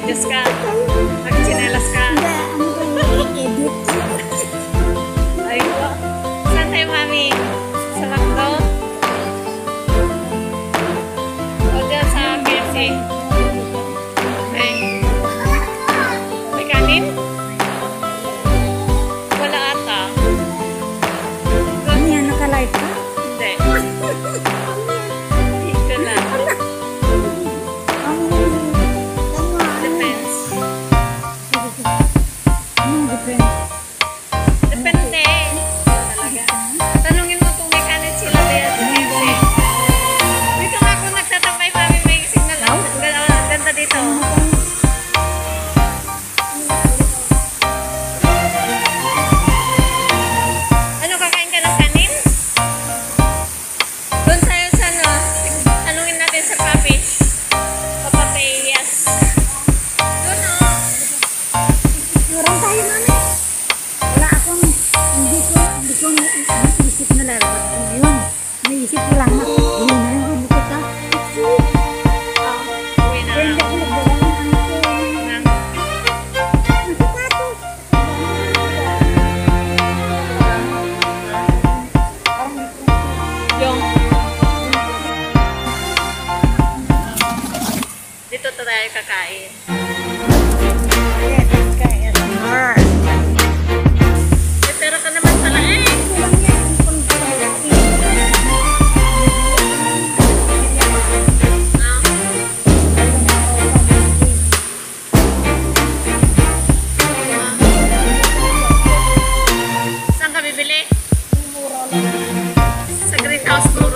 with the. Grabe. Depende. Tanungin mo kung may kanin sila kaya depende. Dito nga ako nagtatambay mami may signal. Ang ganda dito. Ano kakain ka ng kanin? Doon sa'yo sa ano? Tanungin natin sa papi. Papa Payas. Doon o. Meron tayo mami. isip na lang ako yun. Naisip ko lang na, hindi na yun, hindi ko ka. Ah, Dito tayo kakain. Yeah, kakain. Sa greenhouse po